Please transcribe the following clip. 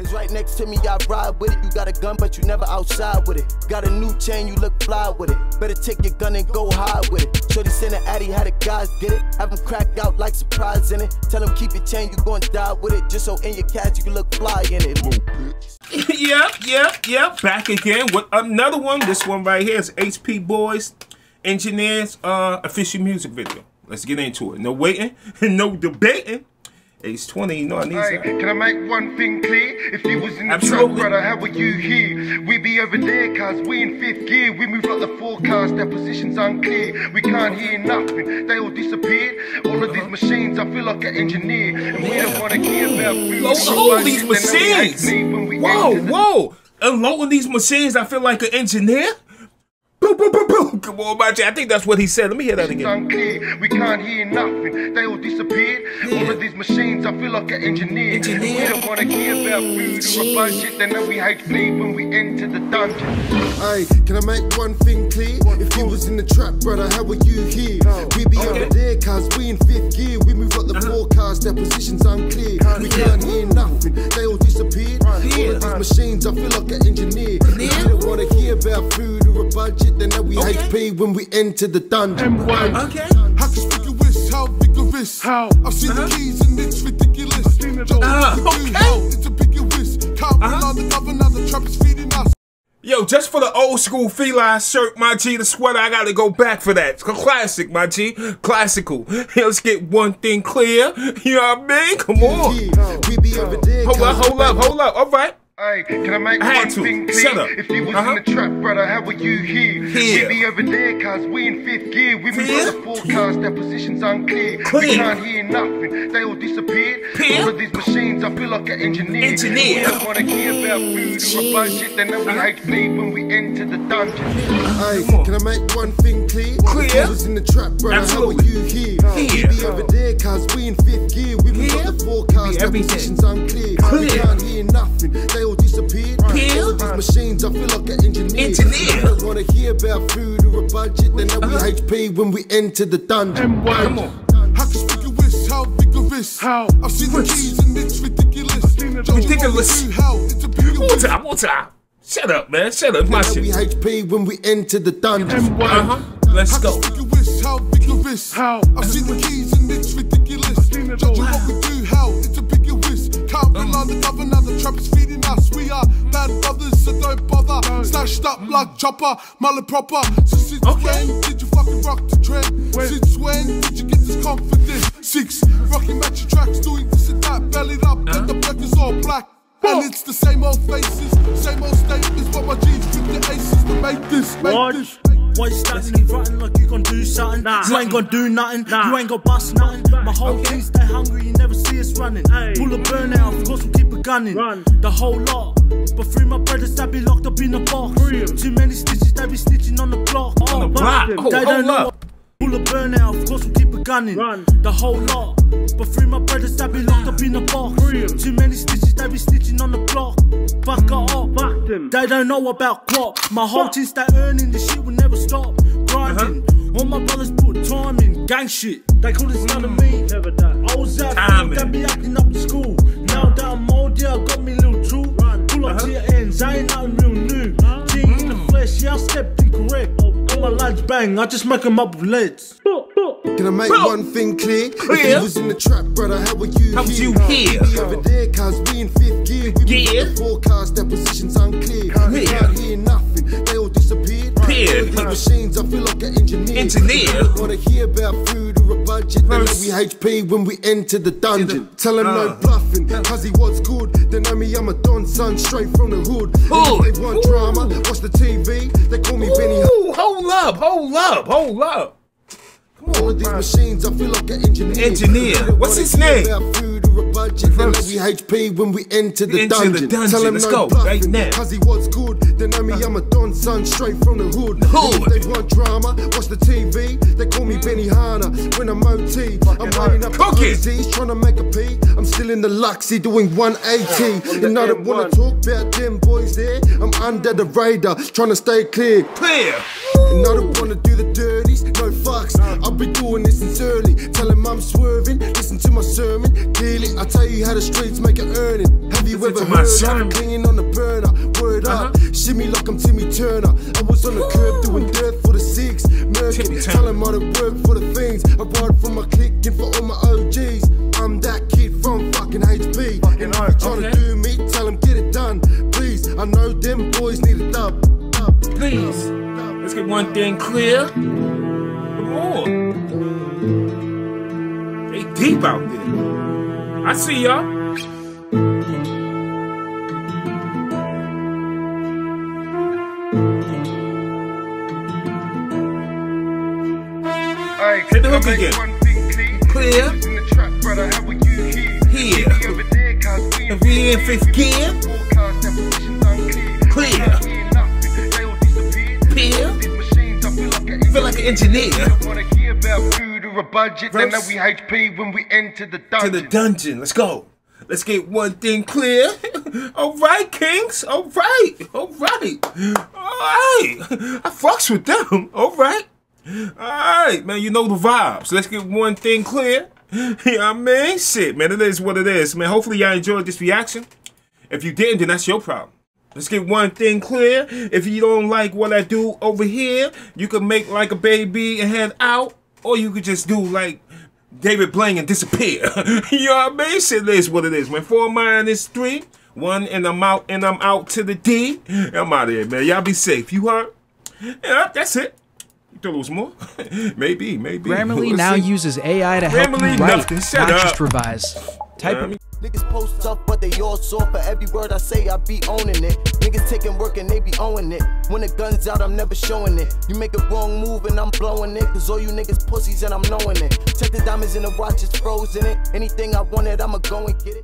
It's right next to me, I ride with it. You got a gun, but you never outside with it. Got a new chain, you look fly with it. Better take your gun and go high with it. Shorty send an addy, how the guys get it. Have them cracked out like surprise in it. Tell them keep your chain, you gon' die with it. Just so in your cash you can look fly in it. yep, yep, yep. Back again with another one. This one right here is HP Boyz Engineers uh, official music video. Let's get into it. No waiting, and no debating. Age 20, you know I need Hey, that. can I make one thing clear? If you was in the Absolutely. truck, brother, how were you here? We be over there, cause we in fifth gear. We move like the forecast, their position's unclear. We can't hear nothing, they all disappeared. All of these uh-huh. machines, I feel like an engineer. And we don't wanna hear about food. Load So all I these sit there and machines. Whoa, whoa. Unloading these machines, I feel like an engineer. Boom, boom, boom, boom. Come on, my J. I think that's what he said. Let me hear that It's again. unclear, we can't hear nothing. They all disappeared. All of these machines, I feel like an engineer. Engineer. We don't wanna hear about food or a budget. They know we hate sleep when we enter the dungeon. Hey, can I make one thing clear? If you was in the trap, brother, how were you here? We be Okay. over there, cause we in fifth gear. We move up the uh-huh. forecast, their positions unclear. We can't hear nothing, they all disappeared. All of these machines, I feel like an engineer. If we don't wanna hear about food or a budget, then now we Okay. HP when we enter the dungeon. Okay. How conspicuous, how vigorous. How? I've seen the keys and it's ridiculous. Joe, okay. how it's ambiguous. Can't rely on the governor, the trap is feeding us. Yo, just for the old school feline shirt, my G, the sweater, I gotta go back for that. It's a classic, my G. Classical. Let's get one thing clear. You know what I mean? Come on. Yeah, we be over there. Hold up, hold up, hold up. All right. Hey, can I make I had one to. thing clear? Shut up. If you was Uh-huh. in the trap, brother, how were you here? Here. We be over there, cause we in fifth gear. We move Clear? on the forecast, their positions unclear. We Clear. can't hear nothing, they all disappeared. Clear? All of these machines, I feel like an engineer. Engineer. We don't wanna hear about food or a budget. They know we hate sleep when we enter the dungeon. Hey, can I make one thing clear? Clear. If you was in the trap, brother, Absolutely. how are you here? Here. We be over there, cause we in fifth gear. We move Here. up the forecast, Be their everything. positions unclear. We Clear. can't hear nothing, they all disappeared. All of these machines, I feel like an engineer. Engineer. We don't wanna hear about food or a budget, then now we Uh-huh. HP when we enter the dungeon. Come on. How conspicuous, how vigorous. How? I've seen the keys and it's ridiculous. Ridiculous. wanna do how it's One ambiguous. time, one time. Shut up, man. Shut up. My Now we. HP when we enter the dungeon. Uh huh. Let's How go. how vigorous. How? I've seen the keys and it's ridiculous. Judging what we do, how it's ambiguous. Can't rely on the governor, the trap is us. We are bad brothers, so don't bother. Snatched up like chopper, mullet proper. So since Okay. when did you fucking rock the trend? Since when did you get this confidence? Six, rocking match tracks, doing this and that, bellied up, and the black is all black. And it's the same old faces, same old statements, but my G's with the aces to make this, make this. You standing and frontin' like you gon' do something? You ain't gon' do nothing. You ain't gon' bust nothing. My whole team stay hungry. You never see us running. Pull a burnout, of course we'll keep it gunning. The whole lot. But free my brothers that be locked up in the box. Too many stitches, they be snitching on the block. On the block. Oh, they don't know Pull a burnout, of course we'll gunning. The whole lot. But free my brothers that be locked up in the box. Too many stitches, they be stitching on the block. Fuck it up. They don't know about guap. My whole team stay earning, this shit will never stop. Grinding. Uh-huh. All my brothers put time in, gang shit. They couldn't stand on me. I was out Timing. they be acting up in school. Now that I'm old, yeah, I got me little tool. Pull up Uh-huh. to your ends, I ain't nothing real new. G in the flesh, yeah, I stepped incorrect. All my lads bang, I just make 'em up with leads. Can I make Bro. one thing clear? If Clear. you was in the trap, brother, how were you How here? you here? Over there, cause we in fifth gear. We up the forecast, their positions unclear. We can't hear nothing, they all disappeared. Peer. These machines, I feel like an engineer. Engineer. Wanna hear about food or a budget. They we HP when we enter the dungeon. Tell them Uh. no bluffing, cause he was good. They know me, I'm a Don son, straight from the hood. If they want drama, watch the TV. They call me Benny hold up, hold up, hold up. All these machines, I feel like an engineer. Engineer. What's his name? Budget. First. we HP when we enter the Enter the dungeon. dungeon. Tell 'em Let's no go, right now. Cause he was good. They know me, I'm a Don son, straight from the hood. Hood. They want drama, watch the TV. They call me Benny Hanna. When I'm OT, I'm weighing up it. Trying to make a P. I'm still in the Luxy doing 180. And I don't wanna talk about them boys there. I'm under the radar, trying to stay clear. Clear. And I don't wanna do the no fucks. I've been doing this since early. Tell him I'm swerving. Listen to my sermon. Clearly, I tell you how the streets make an earning. Have you Listen ever to my heard sermon. I'm clinging on the burner? Word up. Uh-huh. Shimmy like I'm Timmy Turner. I was on the curb doing dirt for the six. Timmy Murking. Turner. Tell him how to work for the things. I ride for my clique and for all my OGs. I'm that kid from fucking HB. and if you trying Okay. to do me, tell him get it done. Please, I know them boys need a dub. dub. Please. Let's get one thing clear. On. They deep out there. I see y'all. Hey, Hit the hook again. clear. Clear. Who's in the trap, brother? How are you here? Here. We be over there, cause we in If we in fifth gear, an feel like an engineer. Wanna hear about food or a budget. Then we HP when we enter the To dungeon. the dungeon. Let's go. Let's get one thing clear. All right, Kings. All right. All right. All right. I fucks with them. All right. All right, man. You know the vibes. Let's get one thing clear. Yeah, I mean, shit, man. It is what it is, man. Hopefully, y'all enjoyed this reaction. If you didn't, then that's your problem. Let's get one thing clear. If you don't like what I do over here, you can make like a baby and head out, or you could just do like David Blaine and disappear. you know what I mean? Shit is what it is, man. Four minus three, one, and I'm out, and I'm out to the D. I'm out of here, man. Y'all be safe. You heard? Yeah, that's it. You thought there was more? maybe, maybe. Grammarly now see. uses AI to help Grammarly you write, not up. just revise. Type Yeah, I mean- Niggas post up, but they all soft. For every word I say, I be owning it. Niggas taking work and they be owning it. When the gun's out, I'm never showing it. You make a wrong move and I'm blowing it. Cause all you niggas pussies and I'm knowing it. Check the diamonds in the watch, it's frozen it. Anything I wanted, I'ma go and get it.